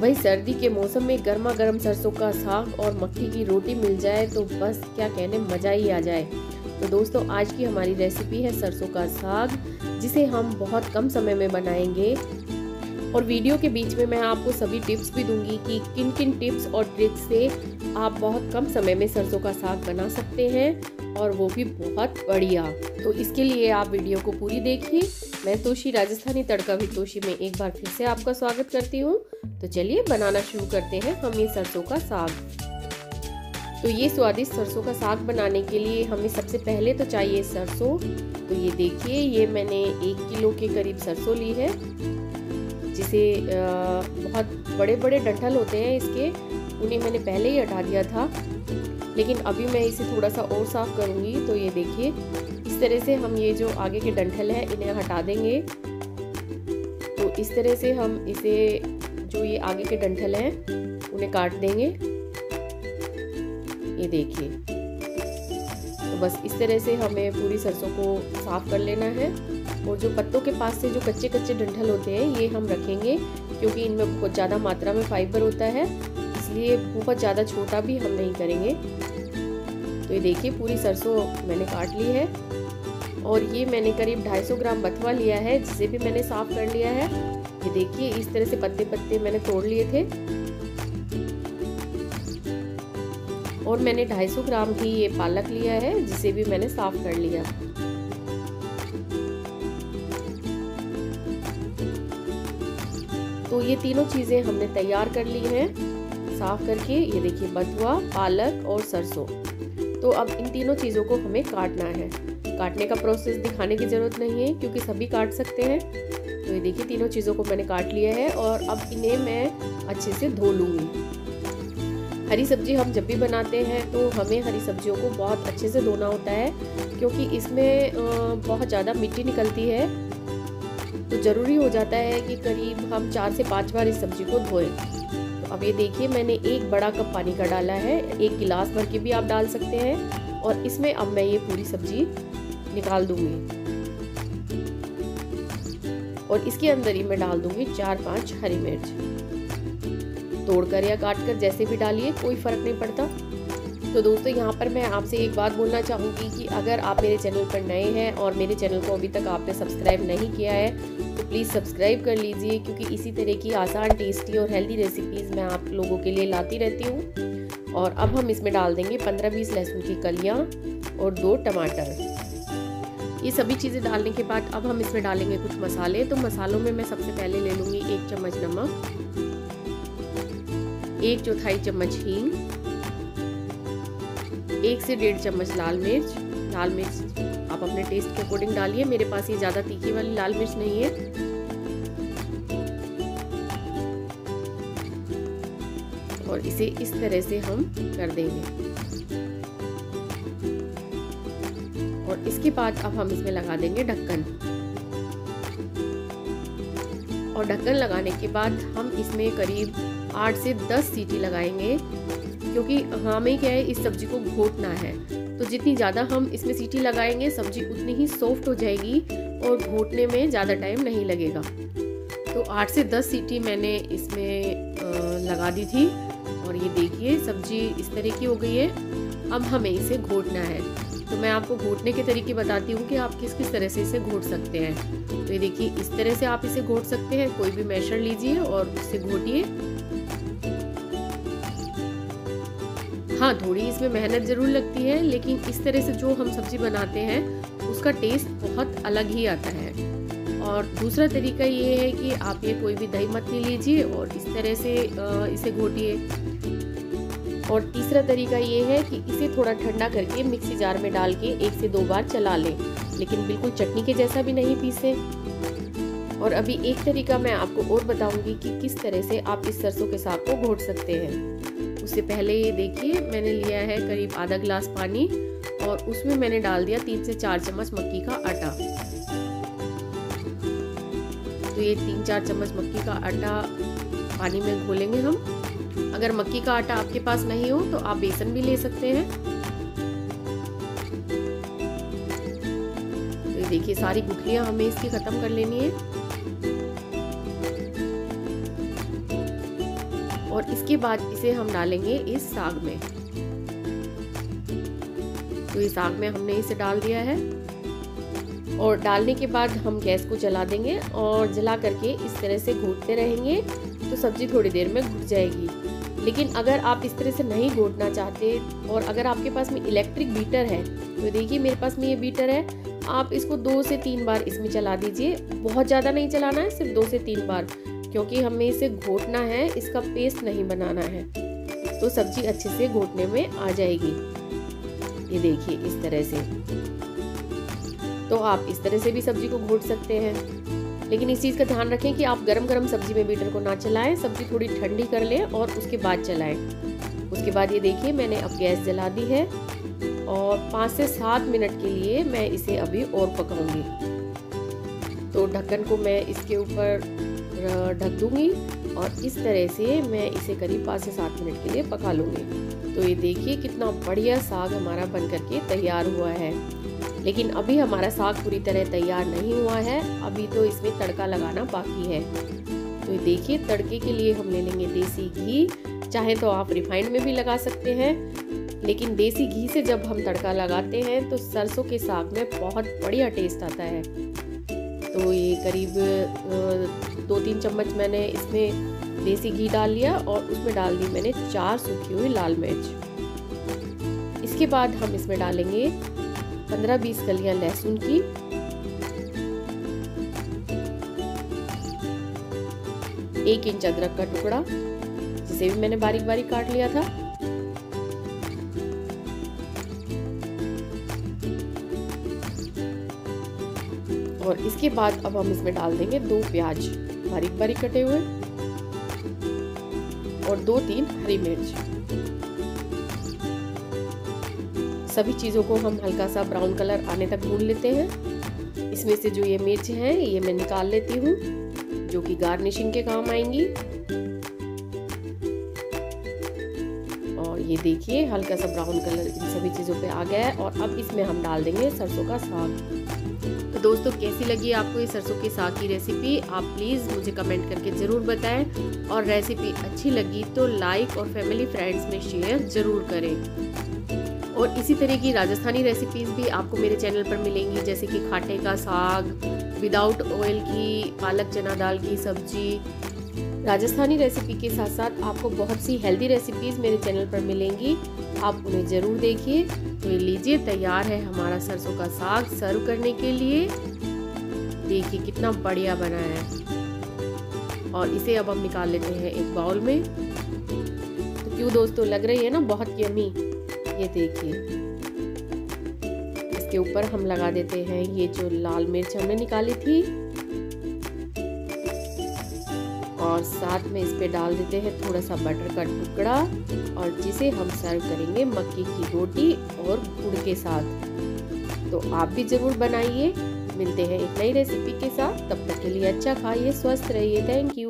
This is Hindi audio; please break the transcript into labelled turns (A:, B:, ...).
A: भाई सर्दी के मौसम में गर्मा गर्म सरसों का साग और मक्की की रोटी मिल जाए तो बस क्या कहने, मज़ा ही आ जाए। तो दोस्तों, आज की हमारी रेसिपी है सरसों का साग, जिसे हम बहुत कम समय में बनाएँगे। और वीडियो के बीच में मैं आपको सभी टिप्स भी दूँगी कि किन किन टिप्स और ट्रिक्स से आप बहुत कम समय में सरसों का साग बना सकते हैं, और वो भी बहुत बढ़िया। तो इसके लिए आप वीडियो को पूरी देखिए। मैं तोशी, राजस्थानी तड़का भी तोशी में एक बार फिर से आपका स्वागत करती हूँ। तो चलिए बनाना शुरू करते हैं हम ये सरसों का साग। तो ये स्वादिष्ट सरसों का साग बनाने के लिए हमें सबसे पहले तो चाहिए सरसों। तो ये देखिए, ये मैंने एक किलो के करीब सरसों ली है। जिसे बहुत बड़े बड़े डंठल होते हैं इसके, उन्हें मैंने पहले ही हटा दिया था। लेकिन अभी मैं इसे थोड़ा सा और साफ़ करूँगी। तो ये देखिए, इस तरह से हम ये जो आगे के डंठल है, इन्हें हटा देंगे। तो इस तरह से हम इसे जो ये आगे के डंठल हैं, उन्हें काट देंगे। ये देखिए। तो बस इस तरह से हमें पूरी सरसों को साफ़ कर लेना है। और जो पत्तों के पास से जो कच्चे कच्चे डंठल होते हैं, ये हम रखेंगे, क्योंकि इनमें बहुत ज़्यादा मात्रा में फाइबर होता है। इसलिए बहुत ज़्यादा छोटा भी हम नहीं करेंगे। तो ये देखिए, पूरी सरसों मैंने काट ली है। और ये मैंने करीब 250 ग्राम बथवा लिया है, जिसे भी मैंने साफ़ कर लिया है। ये देखिए, इस तरह से पत्ते पत्ते मैंने तोड़ लिए थे। और मैंने 250 ग्राम की ये पालक लिया है, जिसे भी मैंने साफ़ कर लिया। तो ये तीनों चीज़ें हमने तैयार कर ली हैं, साफ़ करके। ये देखिए, बथुआ, पालक और सरसों। तो अब इन तीनों चीज़ों को हमें काटना है। काटने का प्रोसेस दिखाने की ज़रूरत नहीं है, क्योंकि सभी काट सकते हैं। तो ये देखिए, तीनों चीज़ों को मैंने काट लिया है और अब इन्हें मैं अच्छे से धो लूँगी। हरी सब्ज़ी हम जब भी बनाते हैं तो हमें हरी सब्जियों को बहुत अच्छे से धोना होता है, क्योंकि इसमें बहुत ज़्यादा मिट्टी निकलती है। तो ज़रूरी हो जाता है कि करीब हम चार से पाँच बार इस सब्ज़ी को धोएँ। तो अब ये देखिए, मैंने एक बड़ा कप पानी का डाला है, एक गिलास भर के भी आप डाल सकते हैं और इसमें अब मैं ये पूरी सब्ज़ी निकाल दूँगी। और इसके अंदर ही मैं डाल दूँगी चार पाँच हरी मिर्च। तोड़कर या काट कर जैसे भी डालिए, कोई फ़र्क नहीं पड़ता। तो दोस्तों, यहाँ पर मैं आपसे एक बात बोलना चाहूँगी कि अगर आप मेरे चैनल पर नए हैं और मेरे चैनल को अभी तक आपने सब्सक्राइब नहीं किया है तो प्लीज़ सब्सक्राइब कर लीजिए, क्योंकि इसी तरह की आसान, टेस्टी और हेल्दी रेसिपीज़ मैं आप लोगों के लिए लाती रहती हूँ। और अब हम इसमें डाल देंगे पंद्रह बीस लहसुन की कलियाँ और दो टमाटर। ये सभी चीज़ें डालने के बाद अब हम इसमें डालेंगे कुछ मसाले। तो मसालों में मैं सबसे पहले ले लूँगी एक चम्मच नमक, एक चौथाई चम्मच हींग, एक से डेढ़ चम्मच लाल मिर्च। लाल मिर्च आप अपने टेस्ट के अकॉर्डिंग डालिए, मेरे पास ये ज़्यादा तीखी वाली लाल मिर्च नहीं है। और इसे इस तरह से हम कर देंगे। और इसके बाद अब हम इसमें लगा देंगे ढक्कन। और ढक्कन लगाने के बाद हम इसमें करीब आठ से दस सीटी लगाएँगे, क्योंकि हमें क्या है, इस सब्ज़ी को घोटना है। तो जितनी ज़्यादा हम इसमें सीटी लगाएँगे, सब्ज़ी उतनी ही सॉफ्ट हो जाएगी और घोटने में ज़्यादा टाइम नहीं लगेगा। तो आठ से दस सीटी मैंने इसमें लगा दी थी। और ये देखिए, सब्ज़ी इस तरह की हो गई है। अब हमें इसे घोटना है। तो मैं आपको घोटने के तरीके बताती हूँ कि आप किस किस तरह से इसे घोट सकते हैं। तो ये देखिए, इस तरह से आप इसे घोट सकते हैं। कोई भी मेशर लीजिए और इसे घोटिए। हाँ थोड़ी इसमें मेहनत ज़रूर लगती है, लेकिन इस तरह से जो हम सब्ज़ी बनाते हैं, उसका टेस्ट बहुत अलग ही आता है। और दूसरा तरीका ये है कि आप ये कोई भी दही मत्ती लीजिए और इस तरह से इसे घोटिए। और तीसरा तरीका ये है कि इसे थोड़ा ठंडा करके मिक्सी जार में डाल के एक से दो बार चला लें, लेकिन बिल्कुल चटनी के जैसा भी नहीं पीसे। और अभी एक तरीका मैं आपको और बताऊँगी कि किस तरह से आप इस सरसों के साग को घोट सकते हैं। उससे पहले ये देखिए, मैंने लिया है करीब आधा गिलास पानी और उसमें मैंने डाल दिया तीन से चार चम्मच मक्की का आटा। तो ये तीन चार चम्मच मक्की का आटा पानी में घोलेंगे हम। अगर मक्की का आटा आपके पास नहीं हो तो आप बेसन भी ले सकते हैं। तो देखिए, सारी गुठलियाँ हमें इसकी ख़त्म कर लेनी है। और इसके बाद इसे हम डालेंगे इस साग में। तो इस साग में हमने इसे डाल दिया है। और डालने के बाद हम गैस को जला देंगे और जला करके इस तरह से घूटते रहेंगे तो सब्ज़ी थोड़ी देर में घुट जाएगी। लेकिन अगर आप इस तरह से नहीं घोटना चाहते और अगर आपके पास में इलेक्ट्रिक बीटर है तो देखिए मेरे पास में ये बीटर है। आप इसको दो से तीन बार इसमें चला दीजिए। बहुत ज़्यादा नहीं चलाना है, सिर्फ़ दो से तीन बार, क्योंकि हमें इसे घोटना है, इसका पेस्ट नहीं बनाना है। तो सब्ज़ी अच्छे से घोटने में आ जाएगी। ये देखिए इस तरह से। तो आप इस तरह से भी सब्ज़ी को घोट सकते हैं। लेकिन इस चीज़ का ध्यान रखें कि आप गरम गरम सब्ज़ी में बीटर को ना चलाएँ, सब्ज़ी थोड़ी ठंडी कर लें और उसके बाद चलाएँ। उसके बाद ये देखिए, मैंने अब गैस जला दी है और पाँच से सात मिनट के लिए मैं इसे अभी और पकाऊँगी। तो ढक्कन को मैं इसके ऊपर ढक दूँगी और इस तरह से मैं इसे करीब पाँच से सात मिनट के लिए पका लूँगी। तो ये देखिए कितना बढ़िया साग हमारा बन करके तैयार हुआ है। लेकिन अभी हमारा साग पूरी तरह तैयार नहीं हुआ है। अभी तो इसमें तड़का लगाना बाकी है। तो देखिए, तड़के के लिए हम ले लेंगे देसी घी। चाहे तो आप रिफाइंड में भी लगा सकते हैं, लेकिन देसी घी से जब हम तड़का लगाते हैं तो सरसों के साग में बहुत बढ़िया टेस्ट आता है। तो ये करीब दो तीन चम्मच मैंने इसमें देसी घी डाल लिया और उसमें डाल दी मैंने चार सूखी हुई लाल मिर्च। इसके बाद हम इसमें डालेंगे पंद्रह बीस कलियाँ लहसुन की। एक इंच अदरक का टुकड़ा, जिसे भी मैंने बारीक बारीक काट लिया था। और इसके बाद अब हम इसमें डाल देंगे दो प्याज बारीक बारीक कटे हुए और दो तीन हरी मिर्च। सभी चीज़ों को हम हल्का सा ब्राउन कलर आने तक भून लेते हैं। इसमें से जो ये मिर्च है, ये मैं निकाल लेती हूँ, जो कि गार्निशिंग के काम आएँगी। और ये देखिए, हल्का सा ब्राउन कलर इन सभी चीज़ों पे आ गया है और अब इसमें हम डाल देंगे सरसों का साग। तो दोस्तों, कैसी लगी आपको ये सरसों के साग की रेसिपी? आप प्लीज़ मुझे कमेंट करके ज़रूर बताएँ। और रेसिपी अच्छी लगी तो लाइक और फैमिली फ्रेंड्स में शेयर ज़रूर करें। और इसी तरह की राजस्थानी रेसिपीज़ भी आपको मेरे चैनल पर मिलेंगी, जैसे कि खाटे का साग विदाउट ऑयल की, पालक चना दाल की सब्ज़ी। राजस्थानी रेसिपी के साथ साथ आपको बहुत सी हेल्दी रेसिपीज़ मेरे चैनल पर मिलेंगी। आप उन्हें ज़रूर देखिए। तो लीजिए, तैयार है हमारा सरसों का साग सर्व करने के लिए। देखिए कितना बढ़िया बना है। और इसे अब हम निकाल लेते हैं एक बाउल में। तो क्यों दोस्तों, लग रही है ना, बहुत यमी ये देखिए। इसके ऊपर हम लगा देते हैं ये जो लाल मिर्च हमने निकाली थी। और साथ में इस पे डाल देते हैं थोड़ा सा बटर का टुकड़ा और जिसे हम सर्व करेंगे मक्की की रोटी और गुड़ के साथ। तो आप भी ज़रूर बनाइए। मिलते हैं एक नई रेसिपी के साथ। तब तक के लिए अच्छा खाइए, स्वस्थ रहिए। Thank you